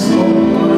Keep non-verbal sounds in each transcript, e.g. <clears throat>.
I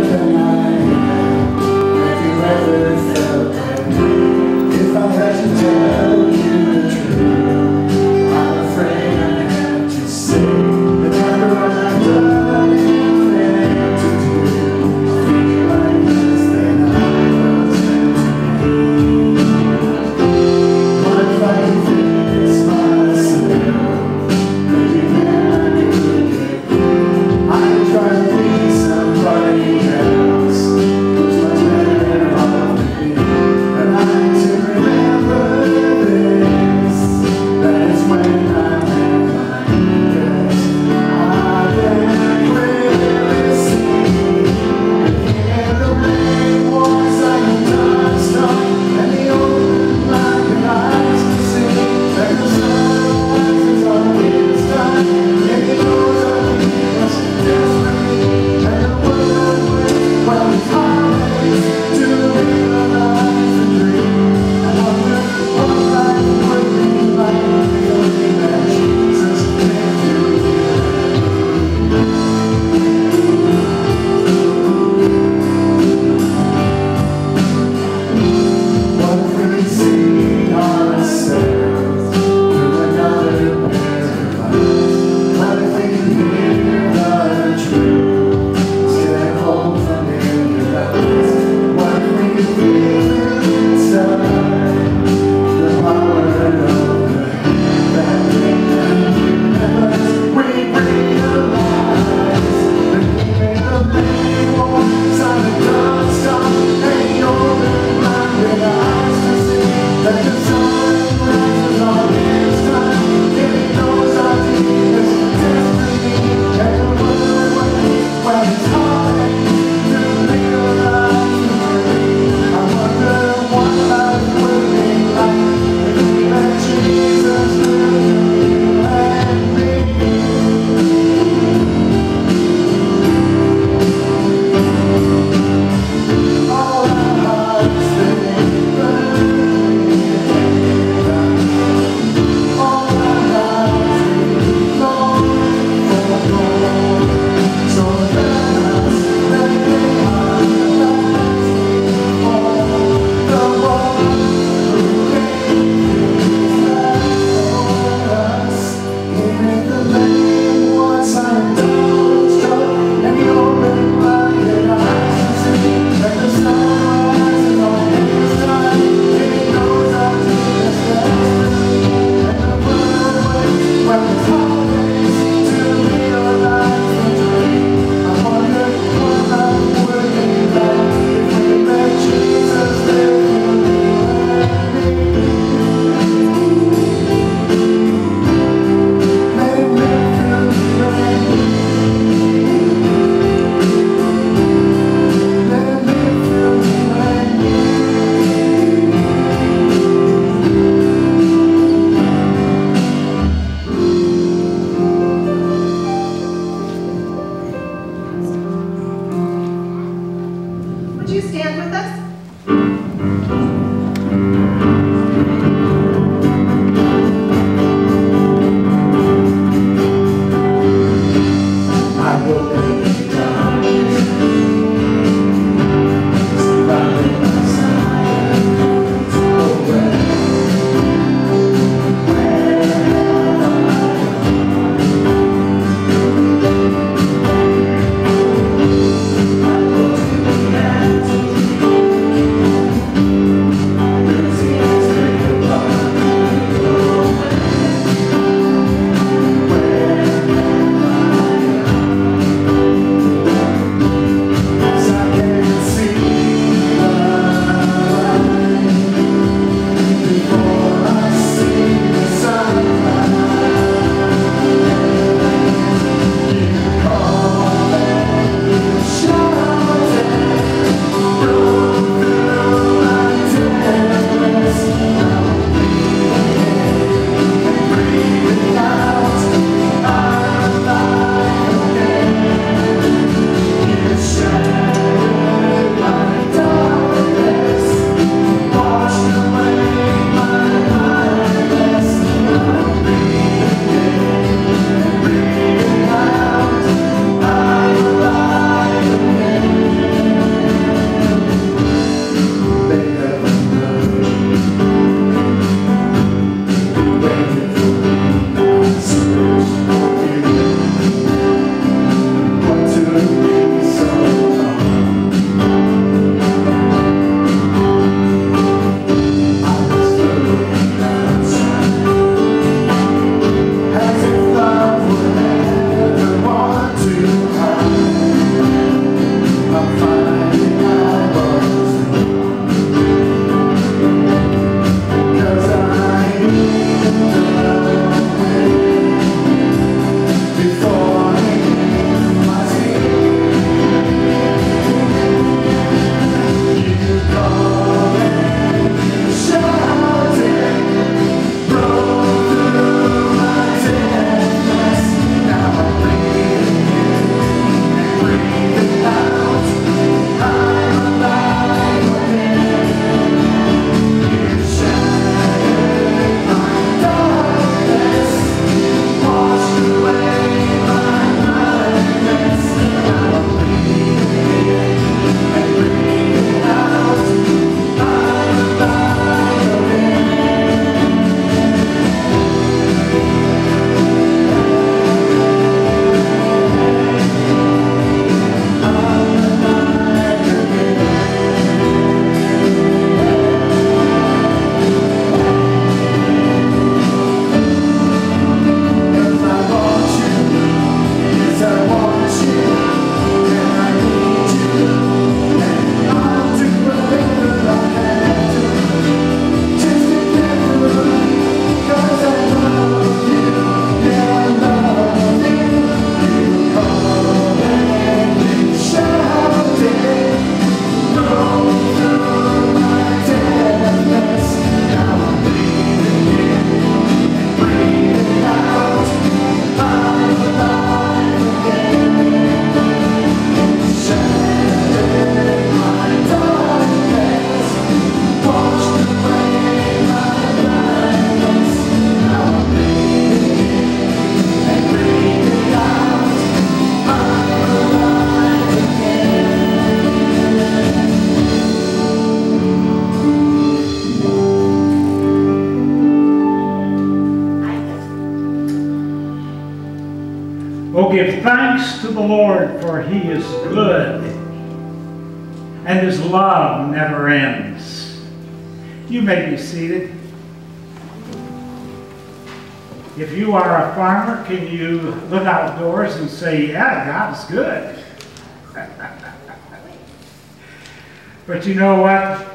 you know what?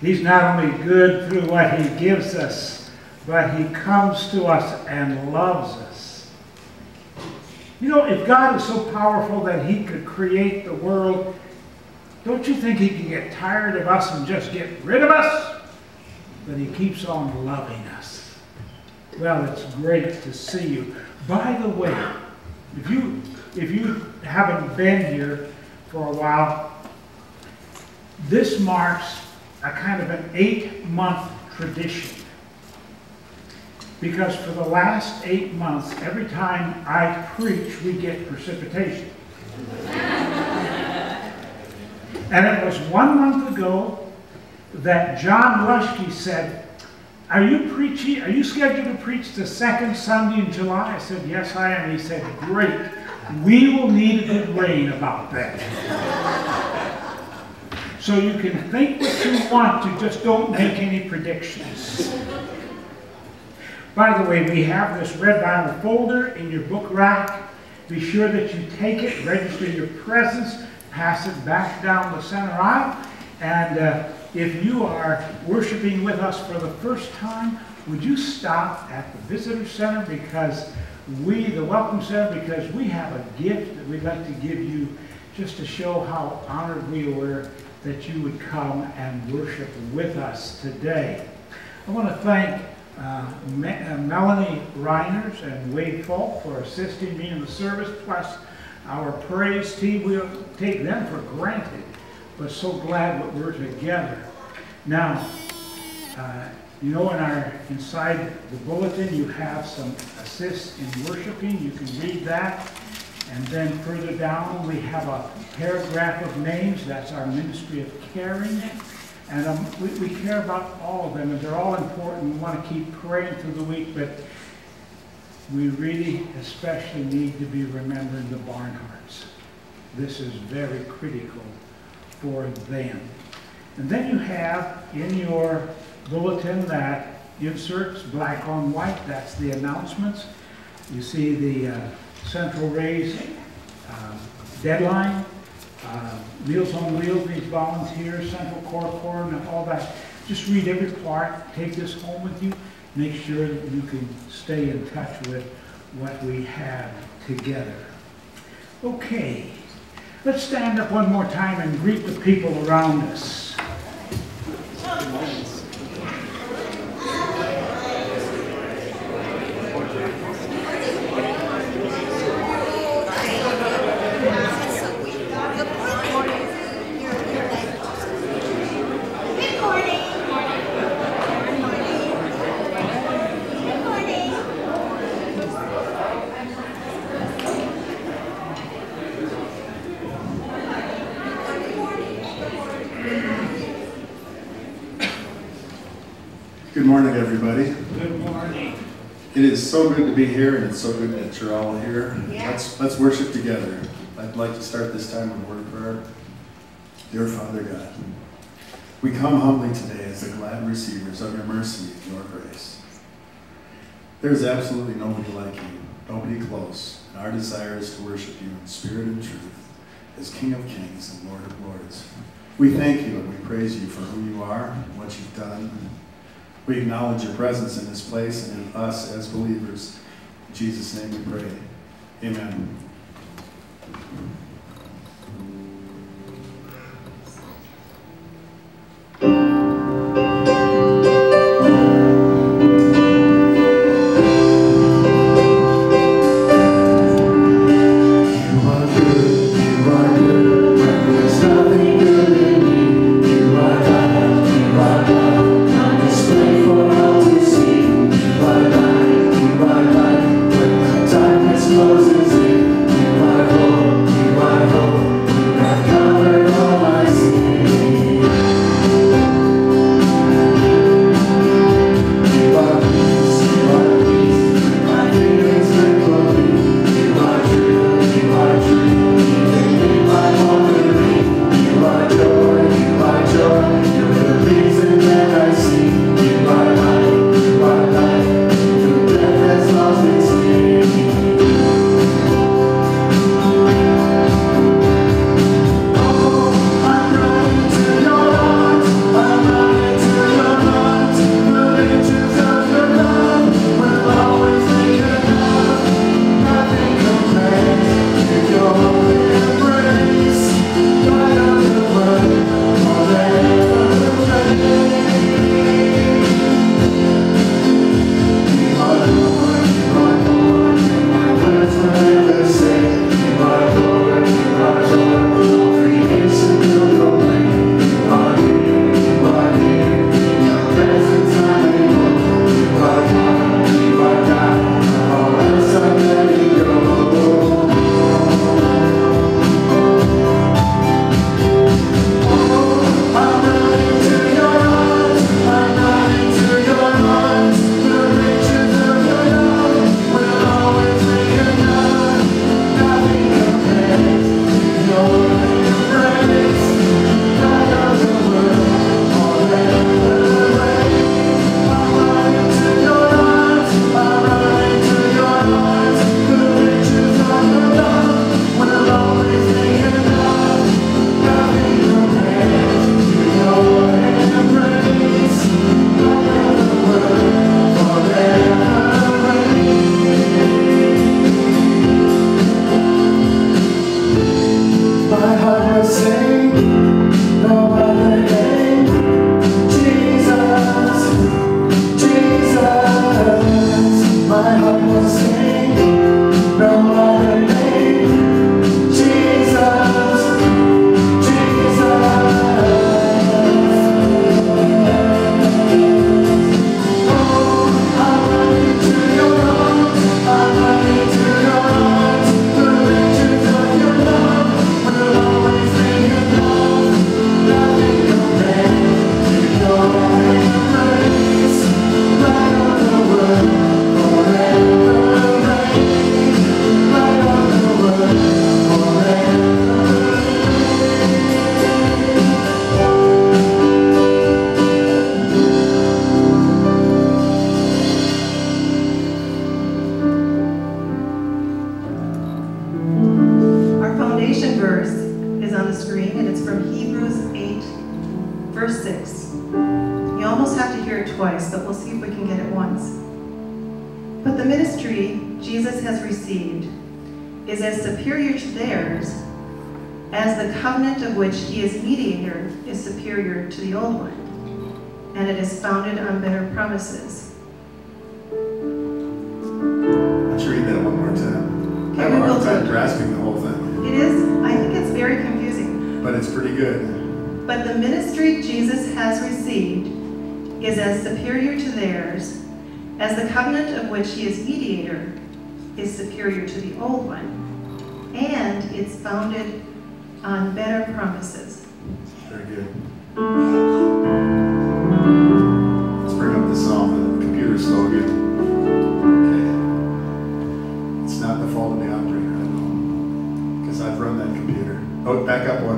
He's not only good through what he gives us, but he comes to us and loves us. You know, if God is so powerful that he could create the world, don't you think he can get tired of us and just get rid of us? But he keeps on loving us. Well, it's great to see you. By the way, if you if you haven't been here for a while, this marks a kind of an eight-month tradition. Because for the last eight months, every time I preach, we get precipitation. <laughs> and it was one month ago that John Lushke said, are you preaching, are you scheduled to preach the second Sunday in July? I said, yes, I am. He said, great. We will need a good rain about that. So you can think what you want to, just don't make any predictions. By the way, we have this Red Bible folder in your book rack. Be sure that you take it, register your presence, pass it back down the center aisle, and uh, if you are worshiping with us for the first time, would you stop at the visitor center because we, the Welcome Center, because we have a gift that we'd like to give you just to show how honored we were that you would come and worship with us today. I want to thank uh, Me uh, Melanie Reiners and Wade Falk for assisting me in the service, plus our praise team. We'll take them for granted but so glad that we're together. Now, uh, you know, in our inside the bulletin, you have some assists in worshiping. You can read that. And then further down, we have a paragraph of names. That's our ministry of caring. And um, we, we, care about all of them, and they're all important. We want to keep praying through the week, but we really especially need to be remembering the Barnharts. This is very critical for them. And then you have in your bulletin that inserts black on white, that's the announcements. You see the uh, Central Raise uh, deadline, uh, Meals on Wheels, these volunteers, Central Core Corps, and all that. Just read every part, take this home with you, make sure that you can stay in touch with what we have together. Okay. Let's stand up one more time and greet the people around us. Morning, everybody. Good morning. It is so good to be here, and it's so good that you're all here. Yeah. Let's let's worship together. I'd like to start this time with a word of prayer. Dear Father God, we come humbly today as the glad receivers of your mercy and your grace. There is absolutely nobody like you, nobody close, and our desire is to worship you in spirit and truth as King of kings and Lord of lords. We thank you and we praise you for who you are, and what you've done, we acknowledge your presence in this place and in us as believers. In Jesus' name we pray. Amen.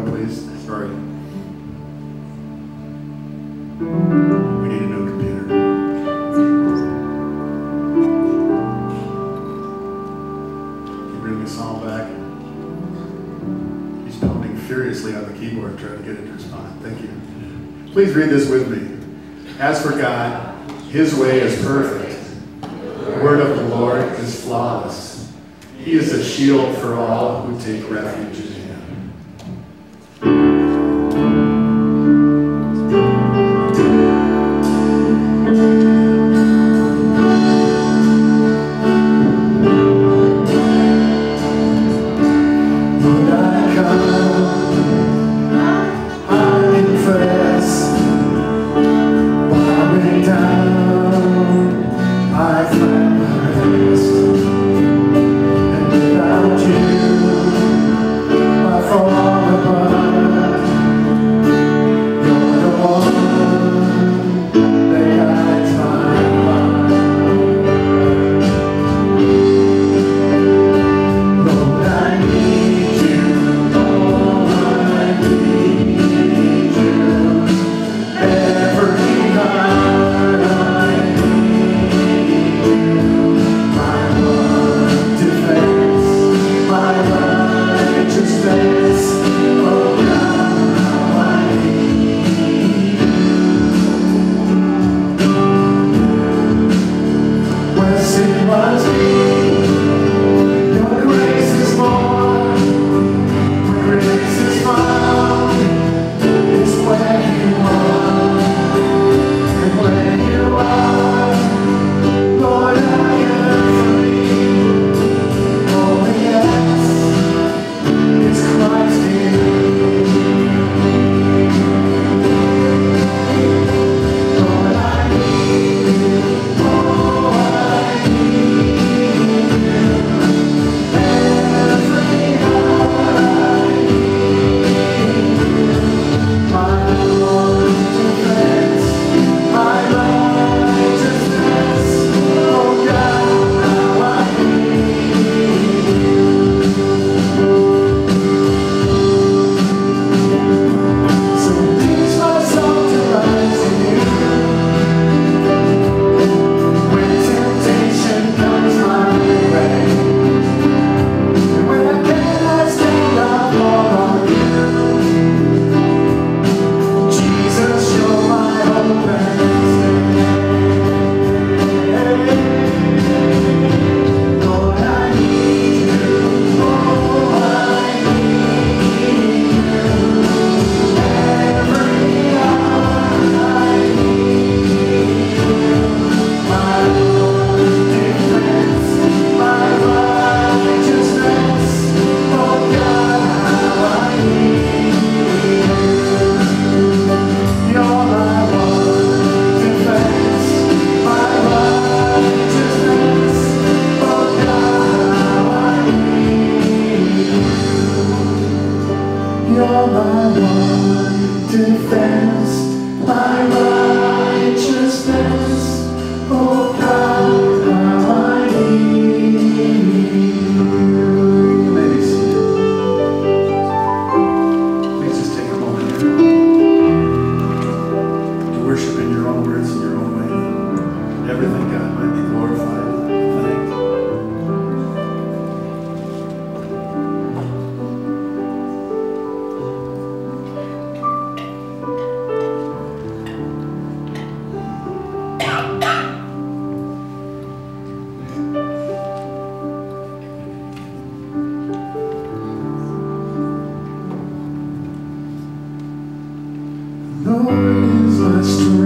Please sorry. We need a new computer. Can you bring a song back? He's pounding furiously on the keyboard trying to get it to respond. Thank you. Please read this with me. As for God, his way is perfect. The word of the Lord is flawless. He is a shield for all who take refuge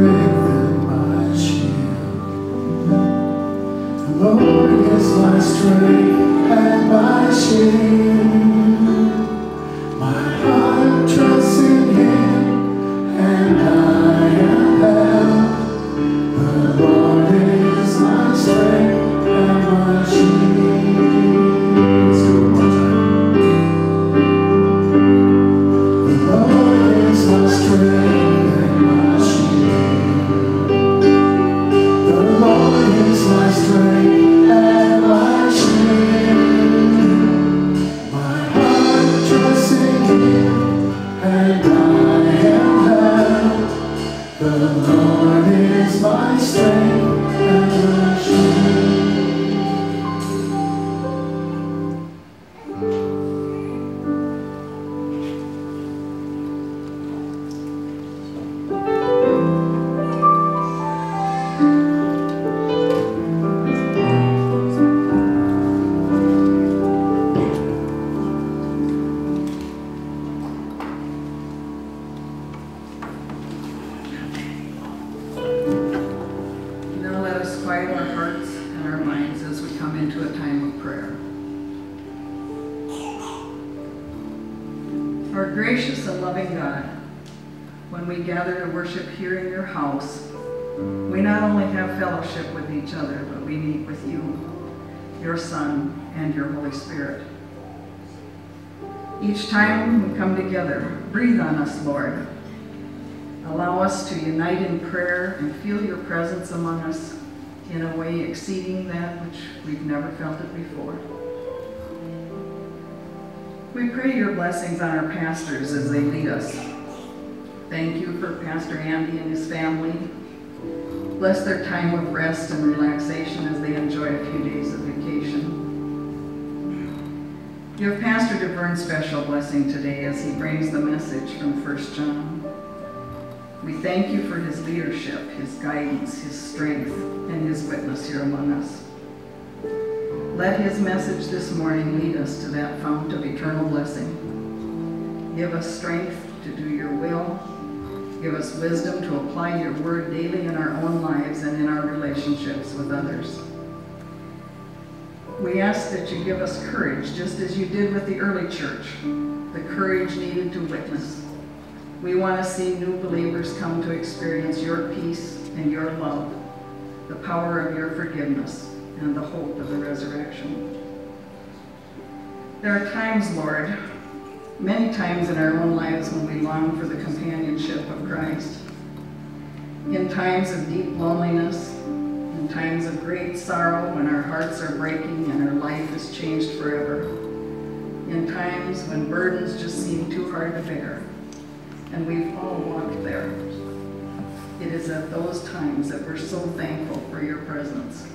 in We pray your blessings on our pastors as they lead us. Thank you for Pastor Andy and his family. Bless their time of rest and relaxation as they enjoy a few days of vacation. Give Pastor DeVern special blessing today as he brings the message from 1 John. We thank you for his leadership, his guidance, his strength, and his witness here among us. Let his message this morning lead us to that fount of eternal blessing. Give us strength to do your will. Give us wisdom to apply your word daily in our own lives and in our relationships with others. We ask that you give us courage, just as you did with the early church, the courage needed to witness. We want to see new believers come to experience your peace and your love, the power of your forgiveness, and the hope of the resurrection. There are times, Lord, many times in our own lives when we long for the companionship of Christ. In times of deep loneliness, in times of great sorrow when our hearts are breaking and our life is changed forever, in times when burdens just seem too hard to bear, and we've all walked there. It is at those times that we're so thankful for your presence.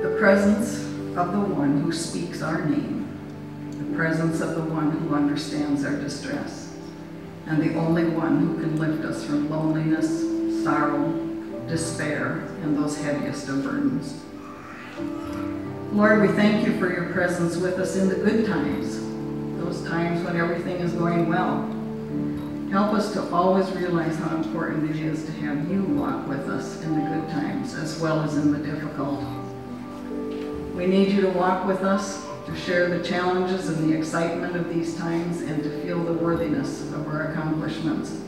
The presence of the one who speaks our name, the presence of the one who understands our distress, and the only one who can lift us from loneliness, sorrow, despair, and those heaviest of burdens. Lord, we thank you for your presence with us in the good times, those times when everything is going well. Help us to always realize how important it is to have you walk with us in the good times as well as in the difficult. We need you to walk with us, to share the challenges and the excitement of these times, and to feel the worthiness of our accomplishments.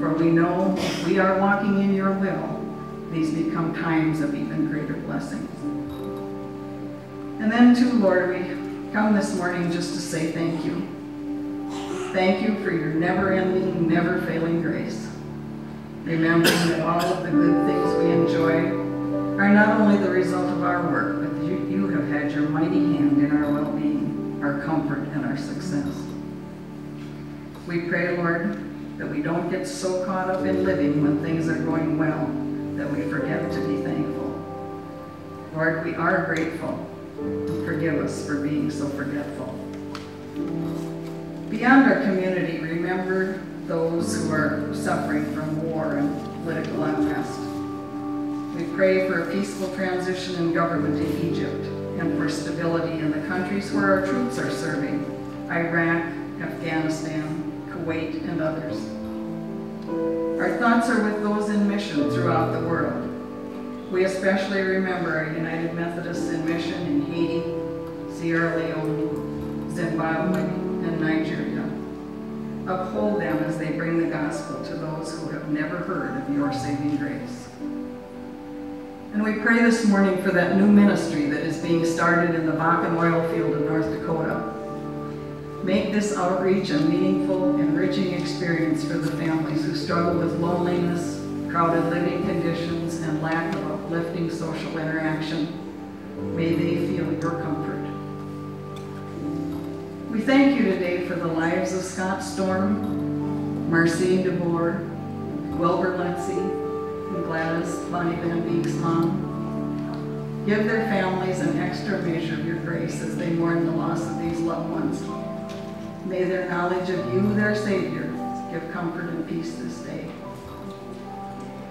For we know if we are walking in your will, these become times of even greater blessings. And then too, Lord, we come this morning just to say thank you. thank you for your never-ending, never-failing grace. Remembering that all of the good things we enjoy are not only the result of our work, you, have had your mighty hand in our well-being, our comfort, and our success. We pray, Lord, that we don't get so caught up in living when things are going well that we forget to be thankful. Lord, we are grateful. Forgive us for being so forgetful. Beyond our community, remember those who are suffering from war and political unrest. We pray for a peaceful transition in government in Egypt and for stability in the countries where our troops are serving, Iraq, Afghanistan, Kuwait, and others. Our thoughts are with those in mission throughout the world. We especially remember our United Methodists in mission in Haiti, Sierra Leone, Zimbabwe, and Nigeria. Uphold them as they bring the gospel to those who have never heard of your saving grace. And we pray this morning for that new ministry that is being started in the Bakken oil field in North Dakota. Make this outreach a meaningful, enriching experience for the families who struggle with loneliness, crowded living conditions, and lack of uplifting social interaction. May they feel your comfort. We thank you today for the lives of Scott Storm, Marcine DeBoer, Wilbur Letzi, and Gladys Bonnie Van Beek's mom. Give their families an extra measure of your grace as they mourn the loss of these loved ones. May their knowledge of you, their Savior, give comfort and peace this day.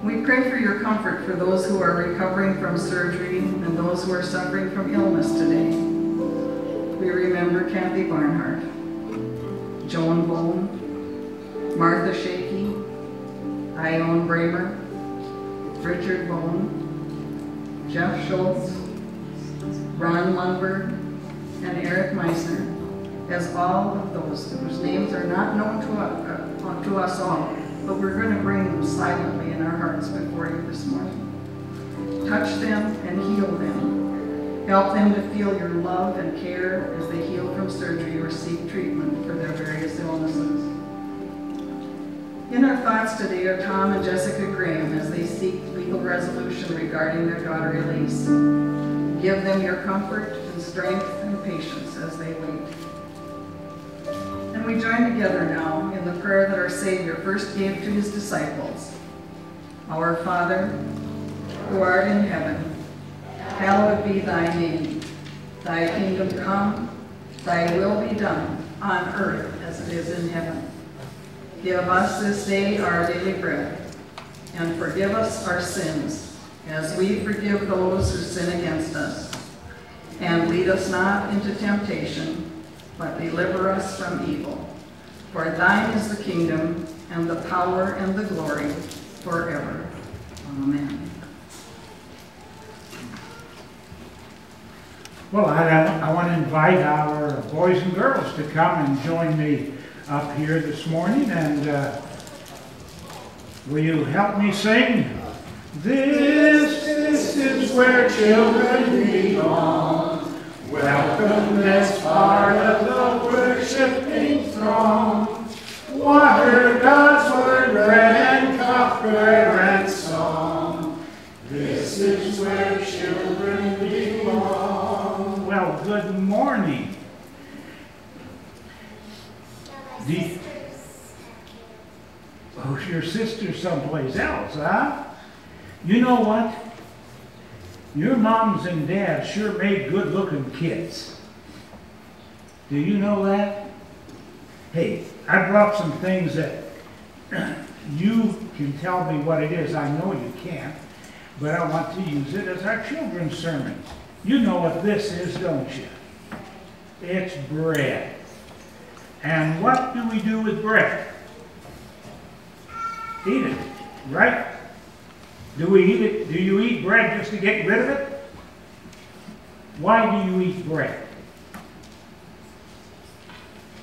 We pray for your comfort for those who are recovering from surgery and those who are suffering from illness today. We remember Kathy Barnhart, Joan Bone, Martha Shakey, Ione Bramer, Richard Bone, Jeff Schultz, Ron Lundberg, and Eric Meissner, as all of those whose names are not known to us, uh, to us all, but we're going to bring them silently in our hearts before you this morning. Touch them and heal them. Help them to feel your love and care as they heal from surgery or seek treatment for their various illnesses. In our thoughts today are Tom and Jessica Graham as they seek legal resolution regarding their daughter Elise. Give them your comfort and strength and patience as they wait. And we join together now in the prayer that our Savior first gave to his disciples. Our Father, who art in heaven, hallowed be thy name. Thy kingdom come, thy will be done on earth as it is in heaven. Give us this day our daily bread, and forgive us our sins, as we forgive those who sin against us. And lead us not into temptation, but deliver us from evil. For thine is the kingdom, and the power, and the glory, forever. Amen. Well, I, I want to invite our boys and girls to come and join me up here this morning, and uh, will you help me sing? This, this is where children belong. Welcome as part of the worshiping throng. Water, God's word, bread and cup, prayer and song. This is where children belong. Well, good morning. The, oh, your sister's someplace else, huh? You know what? Your moms and dads sure made good-looking kids. Do you know that? Hey, I brought some things that <clears throat> you can tell me what it is. I know you can't, but I want to use it as our children's sermon. You know what this is, don't you? It's bread. And what do we do with bread? Eat it, right? Do we eat it? Do you eat bread just to get rid of it? Why do you eat bread?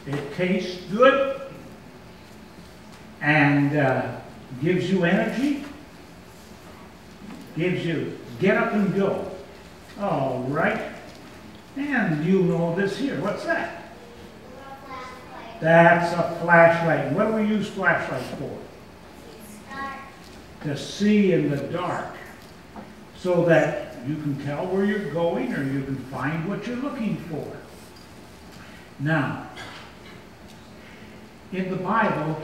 It tastes good and uh, gives you energy, gives you get up and go. All right. And you know this here. What's that? That's a flashlight. What do we use flashlights for? To see in the dark. So that you can tell where you're going or you can find what you're looking for. Now, in the Bible,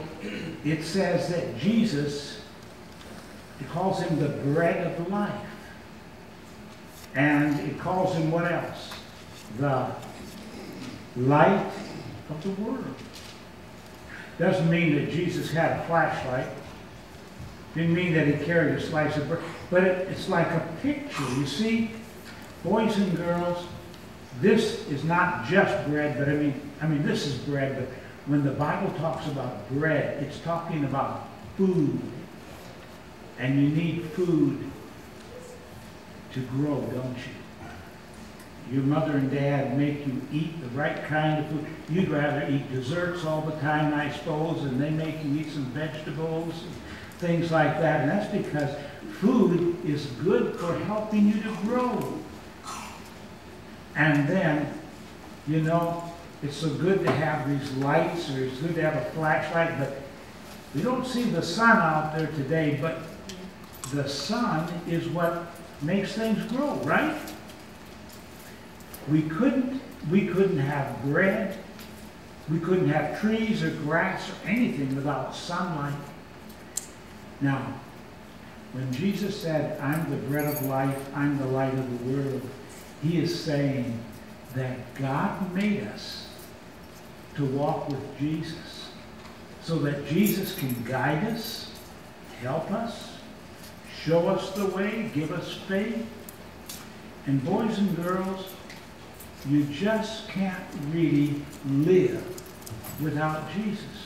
it says that Jesus, it calls him the bread of life. And it calls him what else? The light of the world. Doesn't mean that Jesus had a flashlight. Didn't mean that he carried a slice of bread. But it, it's like a picture. You see, boys and girls, this is not just bread, but I mean, I mean, this is bread, but when the Bible talks about bread, it's talking about food. And you need food to grow, don't you? Your mother and dad make you eat the right kind of food. You'd rather eat desserts all the time, I suppose, and they make you eat some vegetables and things like that. And that's because food is good for helping you to grow. And then, you know, it's so good to have these lights, or it's good to have a flashlight, but we don't see the sun out there today, but the sun is what makes things grow, right? We couldn't, we couldn't have bread, we couldn't have trees or grass or anything without sunlight. Now, when Jesus said, I'm the bread of life, I'm the light of the world, he is saying that God made us to walk with Jesus so that Jesus can guide us, help us, show us the way, give us faith. And boys and girls, you just can't really live without Jesus.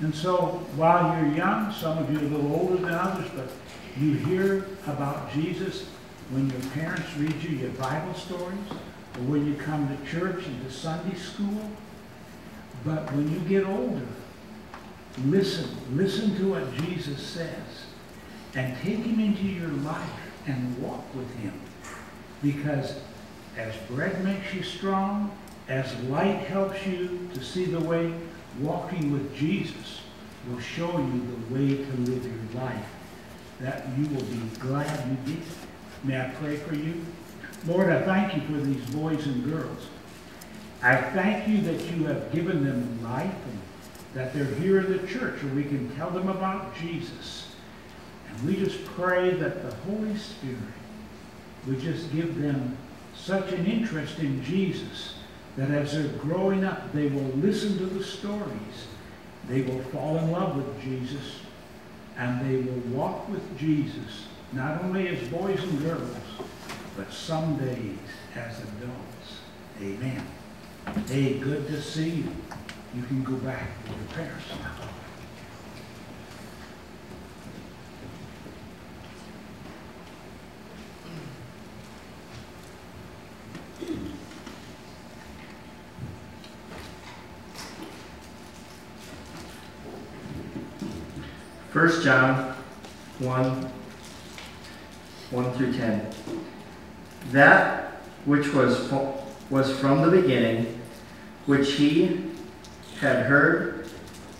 And so while you're young, some of you are a little older than others, but you hear about Jesus when your parents read you your Bible stories, or when you come to church and to Sunday school. But when you get older, listen. Listen to what Jesus says. And take him into your life and walk with him. Because as bread makes you strong, as light helps you to see the way, walking with Jesus will show you the way to live your life. That you will be glad you did. May I pray for you? Lord, I thank you for these boys and girls. I thank you that you have given them life and that they're here in the church where we can tell them about Jesus. And we just pray that the Holy Spirit would just give them such an interest in Jesus that as they're growing up, they will listen to the stories. They will fall in love with Jesus and they will walk with Jesus, not only as boys and girls, but some days as adults. Amen. Hey, good to see you. You can go back with your parents now. John 1, 1 through 10. That which was, was from the beginning, which he had heard,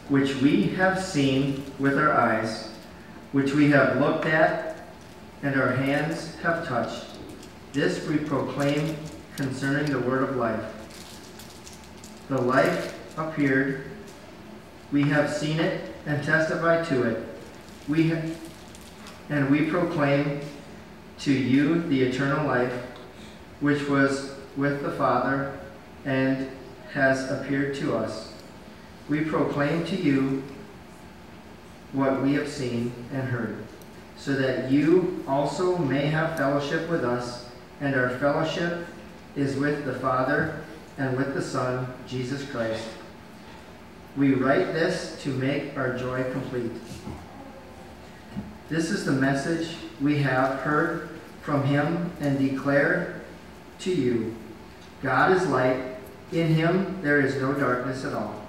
which we have seen with our eyes, which we have looked at, and our hands have touched. This we proclaim concerning the word of life. The life appeared, we have seen it and testify to it. We and we proclaim to you the eternal life, which was with the Father and has appeared to us. We proclaim to you what we have seen and heard, so that you also may have fellowship with us, and our fellowship is with the Father and with the Son, Jesus Christ. We write this to make our joy complete. This is the message we have heard from him and declare to you. God is light. In him there is no darkness at all.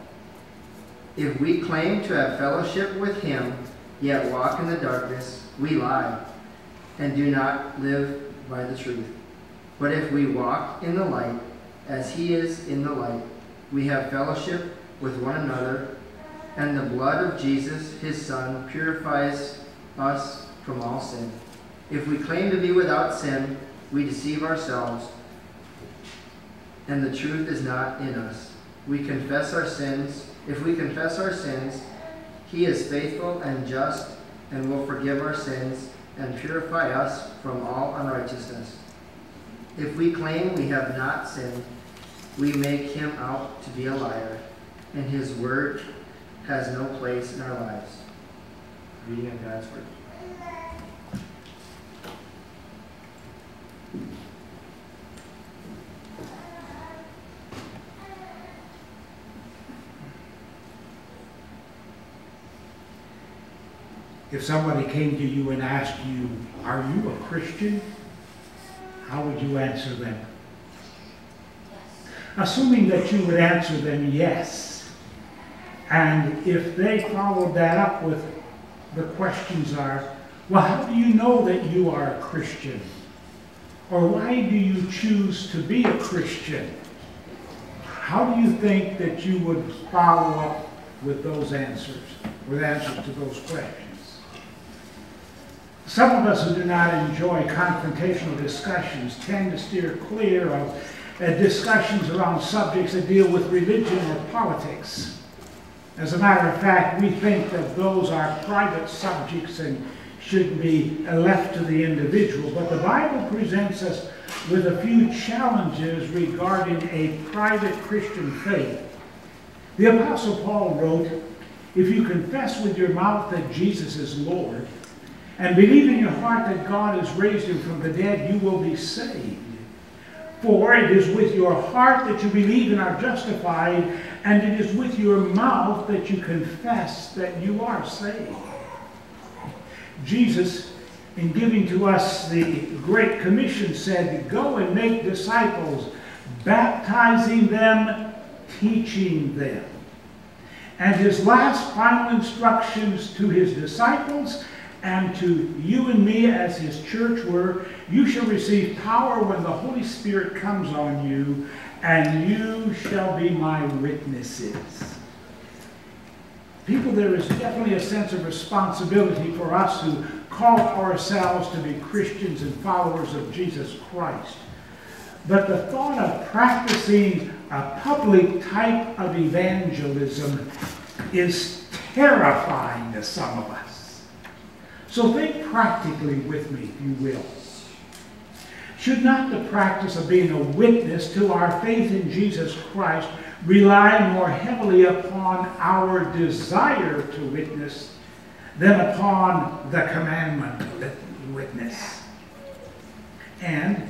If we claim to have fellowship with him, yet walk in the darkness, we lie and do not live by the truth. But if we walk in the light, as he is in the light, we have fellowship with one another, and the blood of Jesus, his Son, purifies us from all sin. If we claim to be without sin, we deceive ourselves, and the truth is not in us. We confess our sins. If we confess our sins, he is faithful and just and will forgive our sins and purify us from all unrighteousness. If we claim we have not sinned, we make him out to be a liar, and his word has no place in our lives. Reading of God's word. If somebody came to you and asked you, Are you a Christian? How would you answer them? Assuming that you would answer them yes. And if they followed that up with the questions are, Well, how do you know that you are a Christian? Or why do you choose to be a Christian? How do you think that you would follow up with those answers, with answers to those questions? Some of us who do not enjoy confrontational discussions tend to steer clear of uh, discussions around subjects that deal with religion or politics. As a matter of fact, we think that those are private subjects and should be left to the individual. But the Bible presents us with a few challenges regarding a private Christian faith. The Apostle Paul wrote, If you confess with your mouth that Jesus is Lord, and believe in your heart that God has raised him from the dead, you will be saved. For it is with your heart that you believe and are justified, and it is with your mouth that you confess that you are saved. Jesus, in giving to us the Great Commission, said, Go and make disciples, baptizing them, teaching them. And his last final instructions to his disciples and to you and me as his church were, you shall receive power when the Holy Spirit comes on you, and you shall be my witnesses. People, there is definitely a sense of responsibility for us who call ourselves to be Christians and followers of Jesus Christ. But the thought of practicing a public type of evangelism is terrifying to some of us. So think practically with me, if you will. Should not the practice of being a witness to our faith in Jesus Christ rely more heavily upon our desire to witness than upon the commandment to witness? And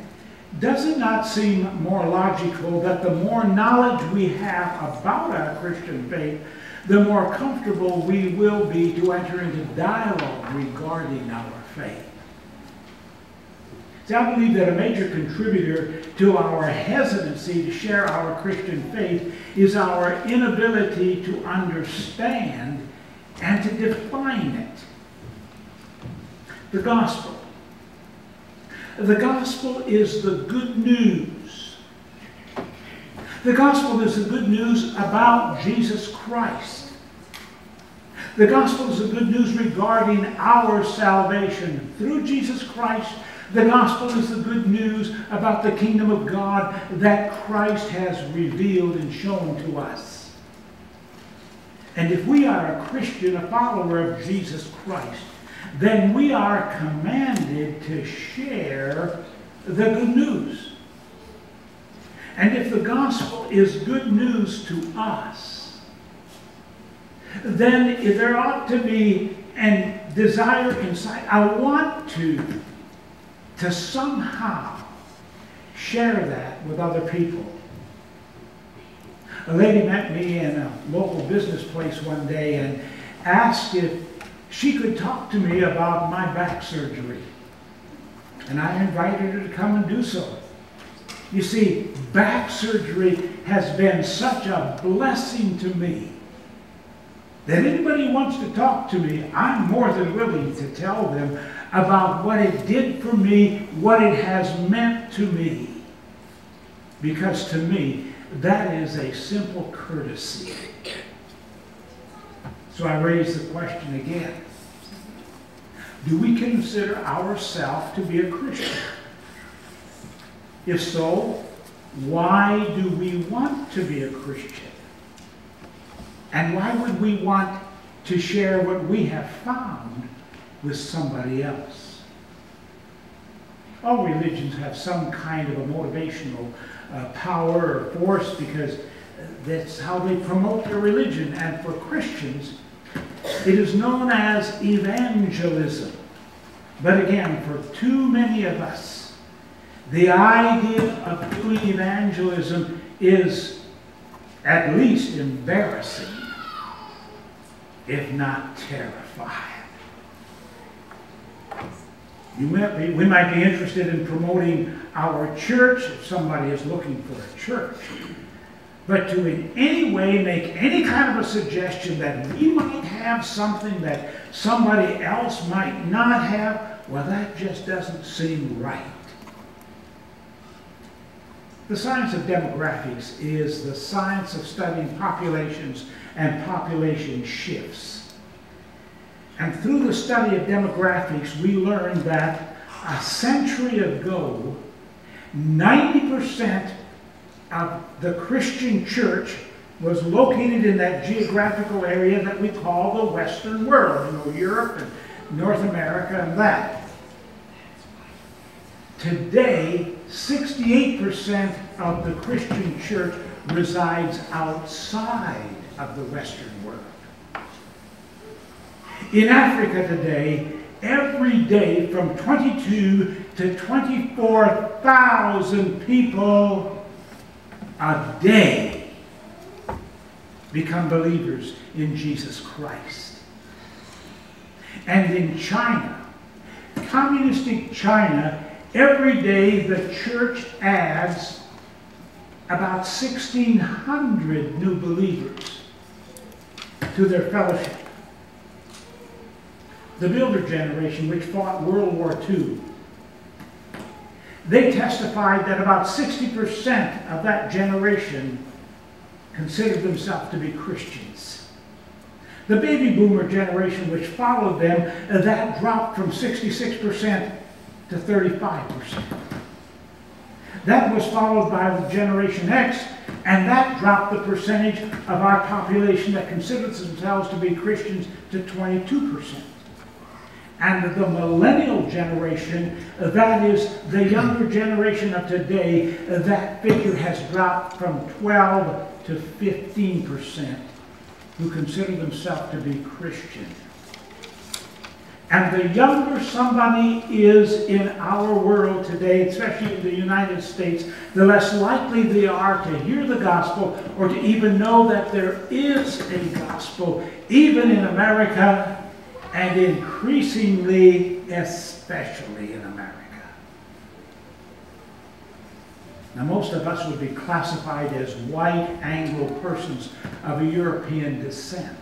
does it not seem more logical that the more knowledge we have about our Christian faith, the more comfortable we will be to enter into dialogue regarding our faith. I believe that a major contributor to our hesitancy to share our Christian faith is our inability to understand and to define it. The gospel. The gospel is the good news the gospel is the good news about Jesus Christ. The gospel is the good news regarding our salvation through Jesus Christ. The gospel is the good news about the kingdom of God that Christ has revealed and shown to us. And if we are a Christian, a follower of Jesus Christ, then we are commanded to share the good news. And if the gospel is good news to us, then there ought to be a desire inside. I want to, to somehow share that with other people. A lady met me in a local business place one day and asked if she could talk to me about my back surgery. And I invited her to come and do so. You see, back surgery has been such a blessing to me that anybody wants to talk to me, I'm more than willing to tell them about what it did for me, what it has meant to me. Because to me, that is a simple courtesy. So I raise the question again. Do we consider ourselves to be a Christian? If so, why do we want to be a Christian? And why would we want to share what we have found with somebody else? All religions have some kind of a motivational uh, power or force because that's how they promote their religion. And for Christians, it is known as evangelism. But again, for too many of us, the idea of doing evangelism is at least embarrassing, if not terrifying. Might be, we might be interested in promoting our church if somebody is looking for a church. But to in any way make any kind of a suggestion that we might have something that somebody else might not have, well, that just doesn't seem right. The science of demographics is the science of studying populations and population shifts. And through the study of demographics, we learned that a century ago, 90% of the Christian church was located in that geographical area that we call the Western world, you know, Europe and North America and that. Today, 68% of the Christian church resides outside of the Western world. In Africa today, every day from 22 to 24,000 people a day become believers in Jesus Christ. And in China, communistic China, every day the church adds about 1,600 new believers to their fellowship the Builder generation, which fought World War II, they testified that about 60% of that generation considered themselves to be Christians. The baby boomer generation, which followed them, uh, that dropped from 66% to 35%. That was followed by the Generation X, and that dropped the percentage of our population that considered themselves to be Christians to 22% and the millennial generation, that is the younger generation of today, that figure has dropped from 12 to 15 percent who consider themselves to be Christian. And the younger somebody is in our world today, especially in the United States, the less likely they are to hear the gospel or to even know that there is a gospel, even in America and increasingly, especially in America. Now, most of us would be classified as white Anglo persons of a European descent.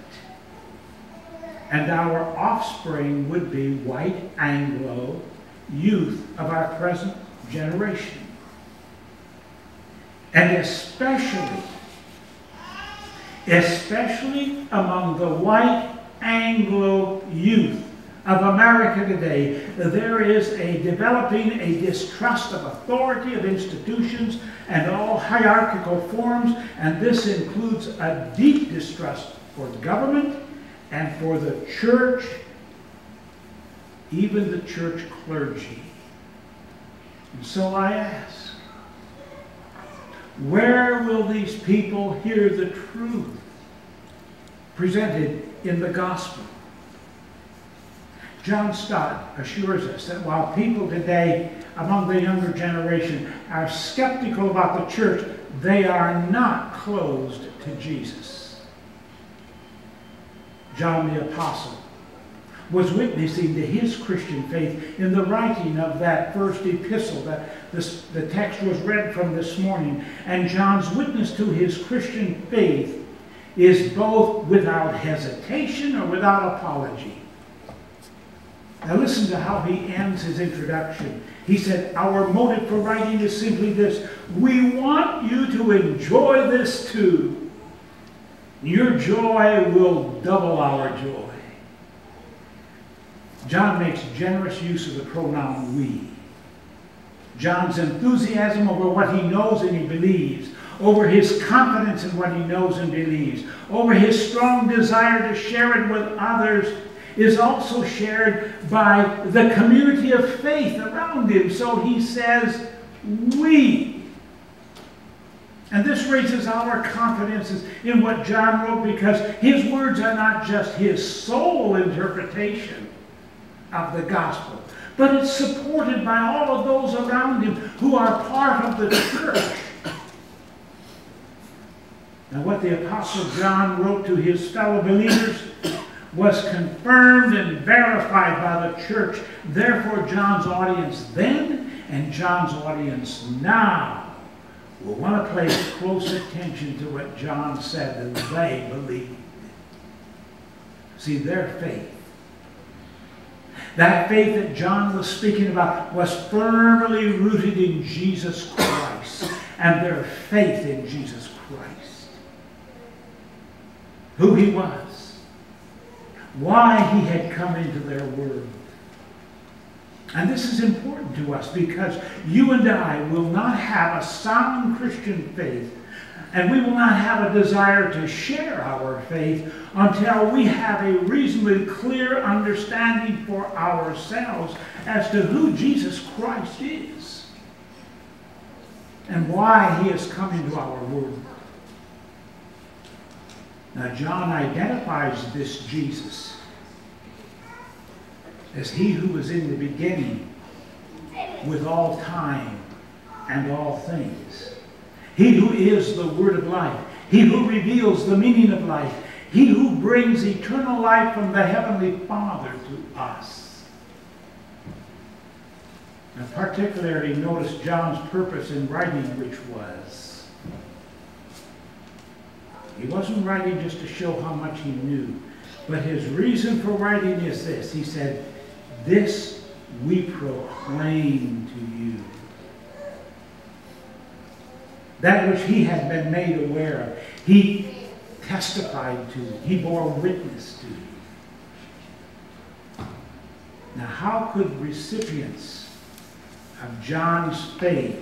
And our offspring would be white Anglo youth of our present generation. And especially, especially among the white Anglo youth of America today, there is a developing a distrust of authority, of institutions, and all hierarchical forms, and this includes a deep distrust for government and for the church, even the church clergy. And so I ask, where will these people hear the truth presented in the gospel. John Stott assures us that while people today among the younger generation are skeptical about the church, they are not closed to Jesus. John the Apostle was witnessing to his Christian faith in the writing of that first epistle that this, the text was read from this morning. And John's witness to his Christian faith is both without hesitation or without apology. Now listen to how he ends his introduction. He said, Our motive for writing is simply this we want you to enjoy this too. Your joy will double our joy. John makes generous use of the pronoun we. John's enthusiasm over what he knows and he believes, over his confidence in what he knows and believes, over his strong desire to share it with others, is also shared by the community of faith around him. So he says, We. And this raises our confidence in what John wrote because his words are not just his sole interpretation of the gospel, but it's supported by all of those around him who are part of the church. Now, what the Apostle John wrote to his fellow believers was confirmed and verified by the church. Therefore, John's audience then and John's audience now will want to pay close attention to what John said that they believed. See, their faith that faith that John was speaking about was firmly rooted in Jesus Christ and their faith in Jesus Christ. Who he was, why he had come into their world. And this is important to us because you and I will not have a sound Christian faith and we will not have a desire to share our faith until we have a reasonably clear understanding for ourselves as to who Jesus Christ is and why he has come into our world. Now, John identifies this Jesus as he who was in the beginning with all time and all things. He who is the word of life. He who reveals the meaning of life. He who brings eternal life from the Heavenly Father to us. And particularly notice John's purpose in writing, which was he wasn't writing just to show how much he knew, but his reason for writing is this. He said, This we proclaim to you that which he had been made aware of. He testified to, he bore witness to. Now, how could recipients of John's faith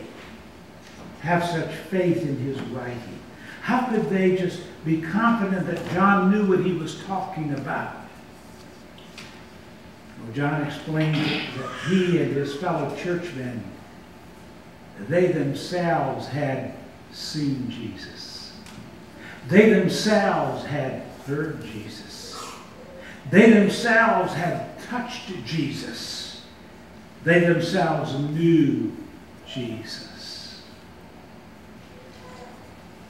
have such faith in his writing? How could they just be confident that John knew what he was talking about? Well, John explained that he and his fellow churchmen, they themselves had seen Jesus. They themselves had heard Jesus. They themselves had touched Jesus. They themselves knew Jesus.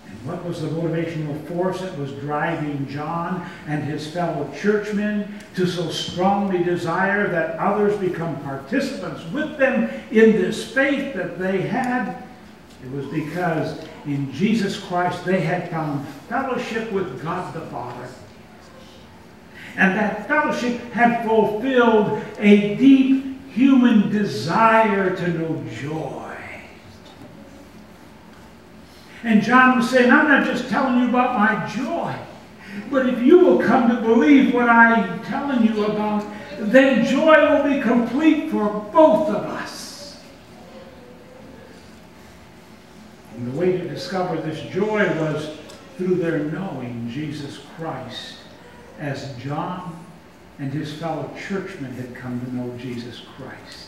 And what was the motivational force that was driving John and his fellow churchmen to so strongly desire that others become participants with them in this faith that they had? It was because in Jesus Christ they had found fellowship with God the Father. And that fellowship had fulfilled a deep human desire to know joy. And John was saying, I'm not just telling you about my joy, but if you will come to believe what I'm telling you about, then joy will be complete for both of us. And the way to discover this joy was through their knowing Jesus Christ as John and his fellow churchmen had come to know Jesus Christ.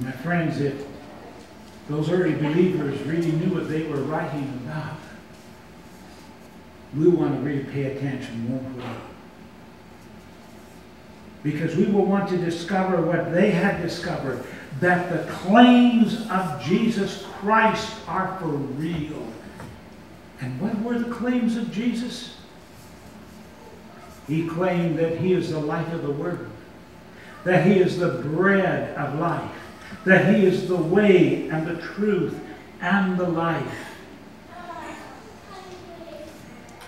my friends, if those early believers really knew what they were writing about, we want to really pay attention, won't we? Because we will want to discover what they had discovered that the claims of Jesus Christ are for real. And what were the claims of Jesus? He claimed that he is the light of the world, that he is the bread of life, that he is the way and the truth and the life.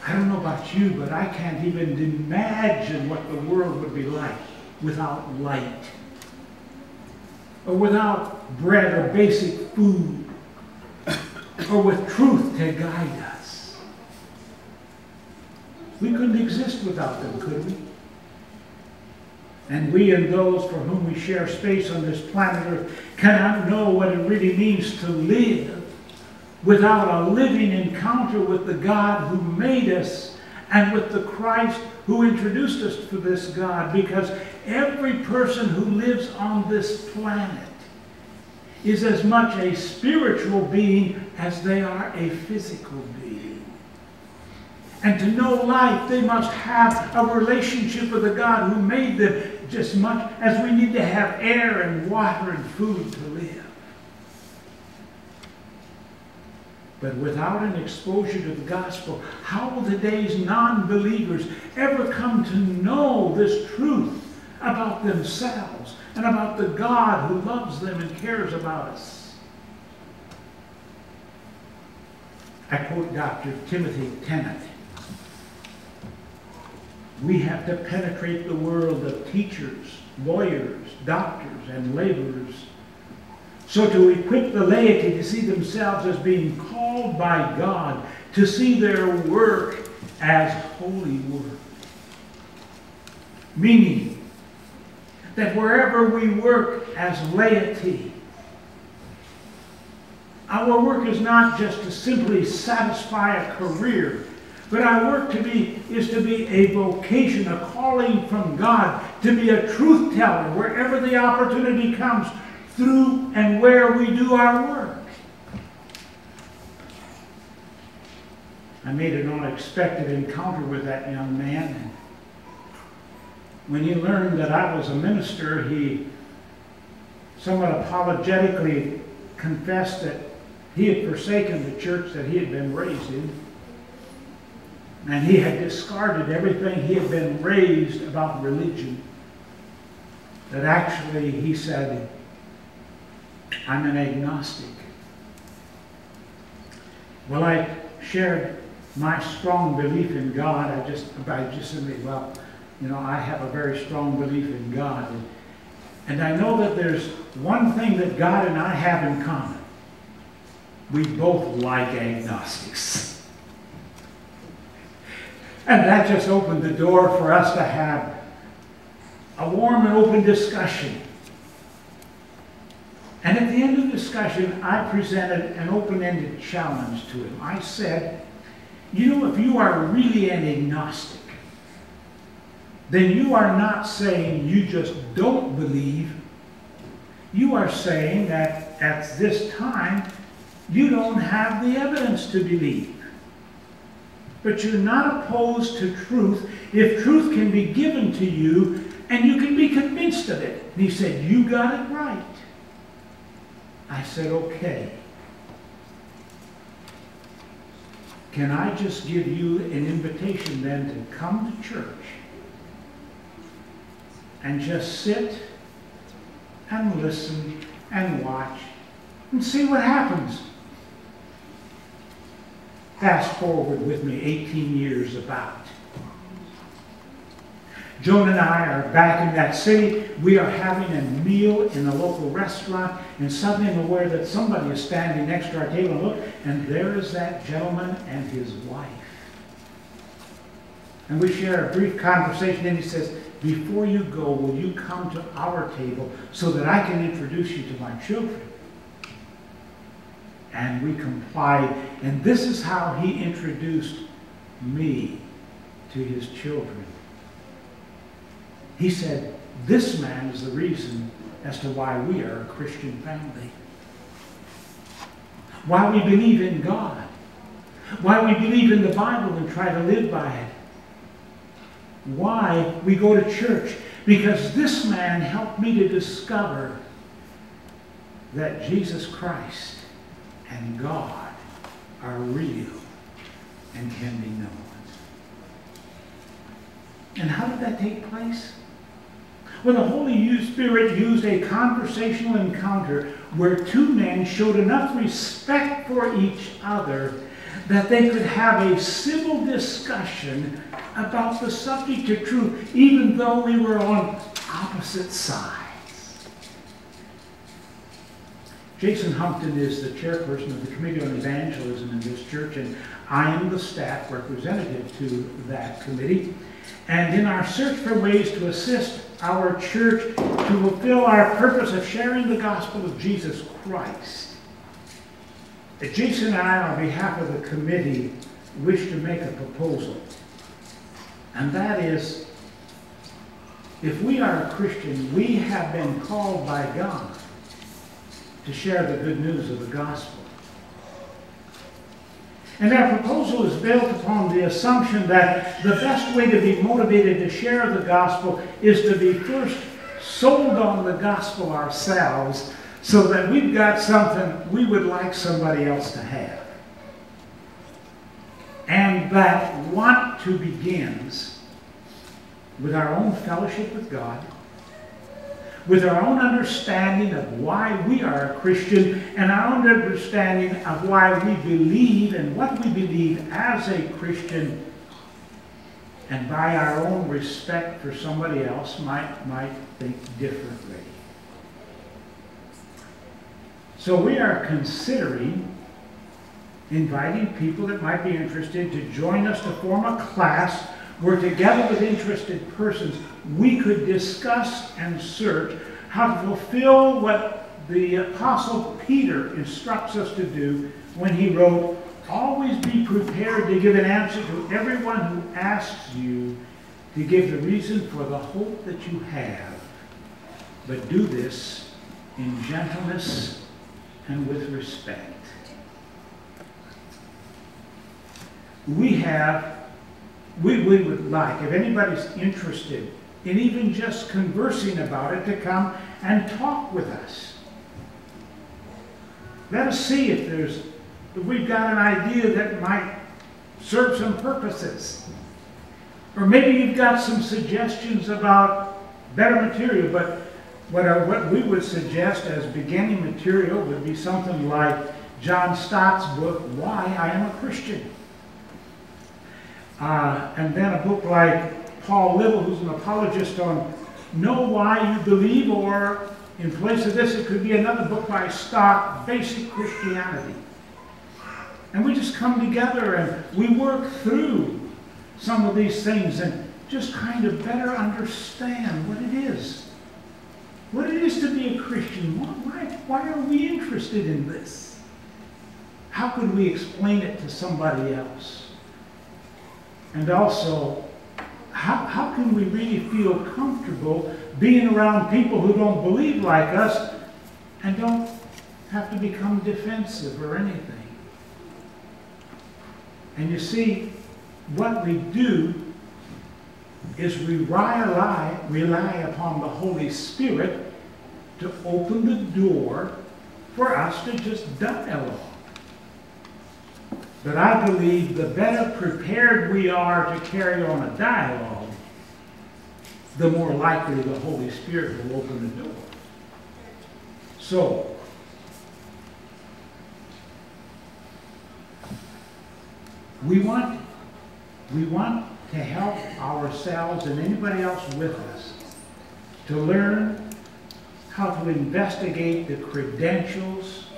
I don't know about you, but I can't even imagine what the world would be like without light or without bread or basic food or with truth to guide us. We couldn't exist without them, could we? And we and those for whom we share space on this planet Earth cannot know what it really means to live without a living encounter with the God who made us and with the Christ who introduced us to this God. Because every person who lives on this planet is as much a spiritual being as they are a physical being. And to know life, they must have a relationship with the God who made them just much as we need to have air and water and food to live. But without an exposure to the gospel, how will today's non believers ever come to know this truth about themselves and about the God who loves them and cares about us? I quote Dr. Timothy Tennent. We have to penetrate the world of teachers, lawyers, doctors, and laborers so to equip the laity to see themselves as being called by God, to see their work as holy work. Meaning that wherever we work as laity, our work is not just to simply satisfy a career, but our work to be is to be a vocation, a calling from God, to be a truth teller wherever the opportunity comes through and where we do our work. I made an unexpected encounter with that young man. When he learned that I was a minister, he somewhat apologetically confessed that he had forsaken the church that he had been raised in. And he had discarded everything he had been raised about religion. That actually, he said, I'm an agnostic. Well, I shared my strong belief in God. I just, I just said, well, you know, I have a very strong belief in God. And, and I know that there's one thing that God and I have in common. We both like agnostics. And that just opened the door for us to have a warm and open discussion and at the end of the discussion, I presented an open-ended challenge to him. I said, you know, if you are really an agnostic, then you are not saying you just don't believe. You are saying that at this time, you don't have the evidence to believe. But you're not opposed to truth if truth can be given to you and you can be convinced of it. And he said, you got it right. I said, okay. Can I just give you an invitation then to come to church and just sit and listen and watch and see what happens? Fast forward with me 18 years about. Joan and I are back in that city. We are having a meal in a local restaurant, and suddenly I'm aware that somebody is standing next to our table. And look, and there is that gentleman and his wife. And we share a brief conversation, and he says, Before you go, will you come to our table so that I can introduce you to my children? And we complied, and this is how he introduced me to his children. He said, This man is the reason as to why we are a Christian family. Why we believe in God. Why we believe in the Bible and try to live by it. Why we go to church. Because this man helped me to discover that Jesus Christ and God are real and can be known. And how did that take place? when the Holy Spirit used a conversational encounter where two men showed enough respect for each other that they could have a civil discussion about the subject of truth, even though we were on opposite sides. Jason Humpton is the chairperson of the Committee on Evangelism in this church, and I am the staff representative to that committee. And in our search for ways to assist our church to fulfill our purpose of sharing the gospel of Jesus Christ, Jason and I, on behalf of the committee, wish to make a proposal. And that is, if we are a Christian, we have been called by God to share the good news of the gospel. And our proposal is built upon the assumption that the best way to be motivated to share the gospel is to be first sold on the gospel ourselves so that we've got something we would like somebody else to have. And that want to begins with our own fellowship with God, with our own understanding of why we are a Christian, and our own understanding of why we believe and what we believe as a Christian, and by our own respect for somebody else might, might think differently. So we are considering inviting people that might be interested to join us to form a class. Where together with interested persons we could discuss and search how to fulfill what the apostle Peter instructs us to do when he wrote, always be prepared to give an answer to everyone who asks you to give the reason for the hope that you have, but do this in gentleness and with respect. We have, we, we would like, if anybody's interested in even just conversing about it, to come and talk with us. Let us see if there's, if we've got an idea that might serve some purposes. Or maybe you've got some suggestions about better material, but what, uh, what we would suggest as beginning material would be something like John Stott's book, Why I Am a Christian. Uh, and then a book like Paul Little, who's an apologist on Know Why You Believe, or in place of this, it could be another book by Stott, Basic Christianity. And we just come together and we work through some of these things and just kind of better understand what it is what it is to be a Christian. Why, why are we interested in this? How could we explain it to somebody else? And also, how, how can we really feel comfortable being around people who don't believe like us and don't have to become defensive or anything? And you see, what we do is we rely, rely upon the Holy Spirit to open the door for us to just dialogue. But I believe the better prepared we are to carry on a dialogue, the more likely the Holy Spirit will open the door. So, we want, we want to help ourselves and anybody else with us to learn how to investigate the credentials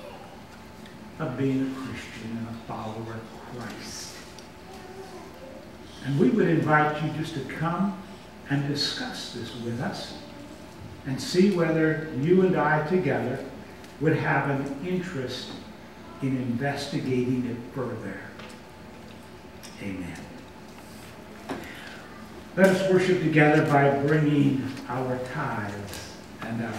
of being a Christian and a follower of Christ. And we would invite you just to come and discuss this with us and see whether you and I together would have an interest in investigating it further. Amen. Let us worship together by bringing our tithes and our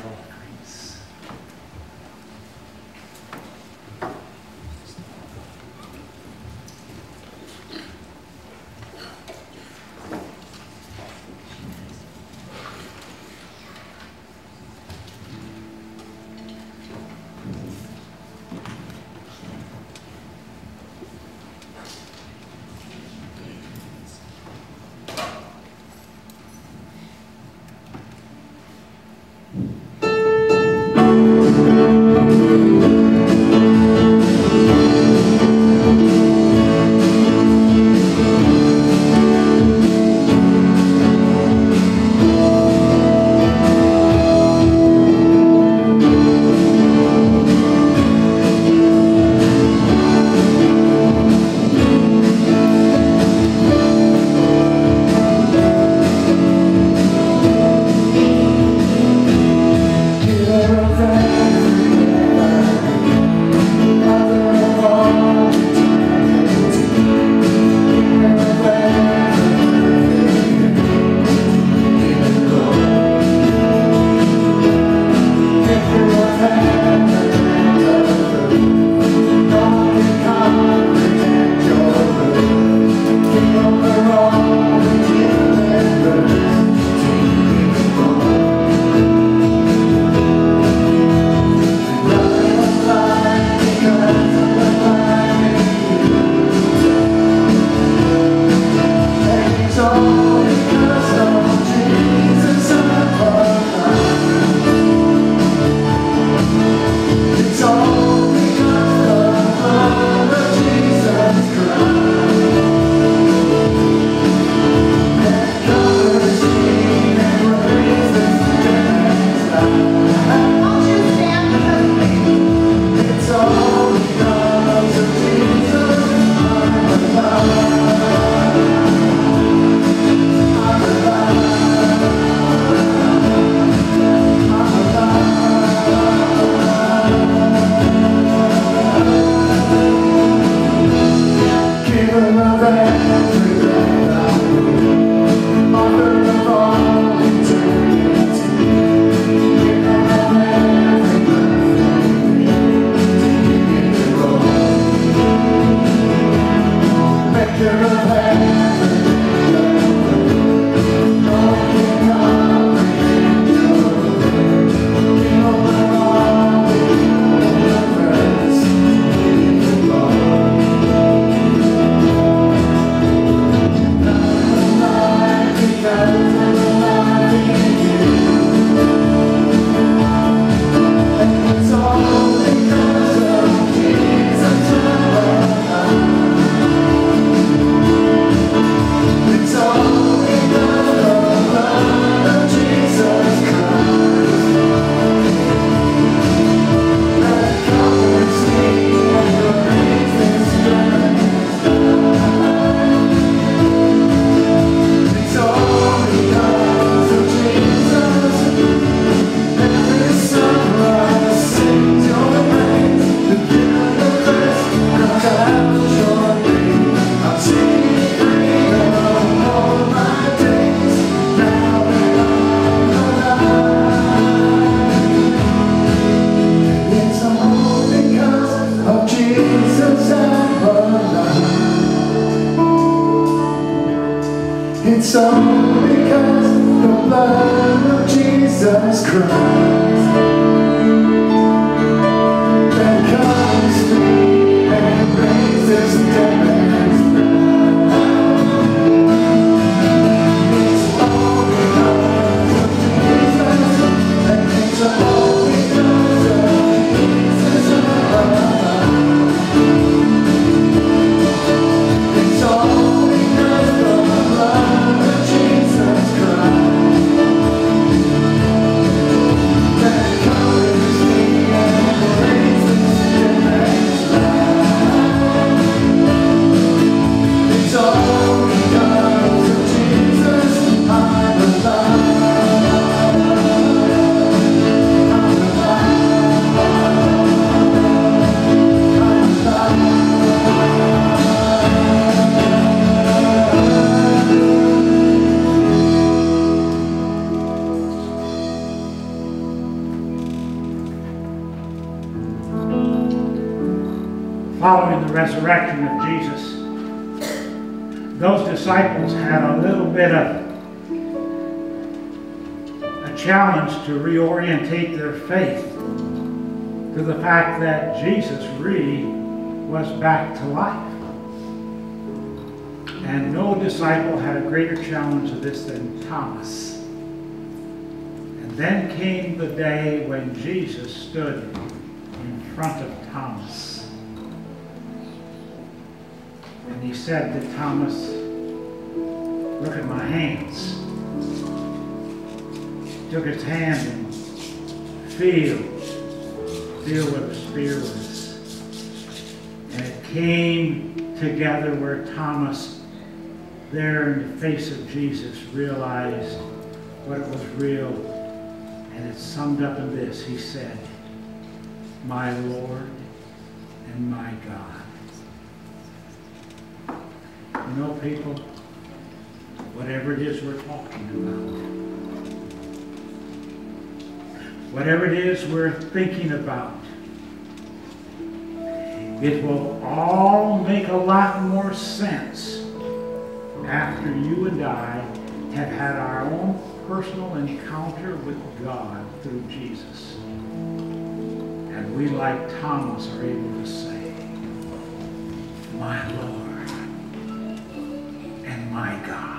following the resurrection of Jesus, those disciples had a little bit of a challenge to reorientate their faith to the fact that Jesus really was back to life. And no disciple had a greater challenge of this than Thomas. And then came the day when Jesus stood in front of Thomas. And he said to Thomas, Look at my hands. Took his hand and feel, feel where the spear was. And it came together where Thomas, there in the face of Jesus, realized what it was real. And it summed up in this. He said, My Lord and my God. You know, people, whatever it is we're talking about, whatever it is we're thinking about, it will all make a lot more sense after you and I have had our own personal encounter with God through Jesus. And we, like Thomas, are able to say, My Lord my God.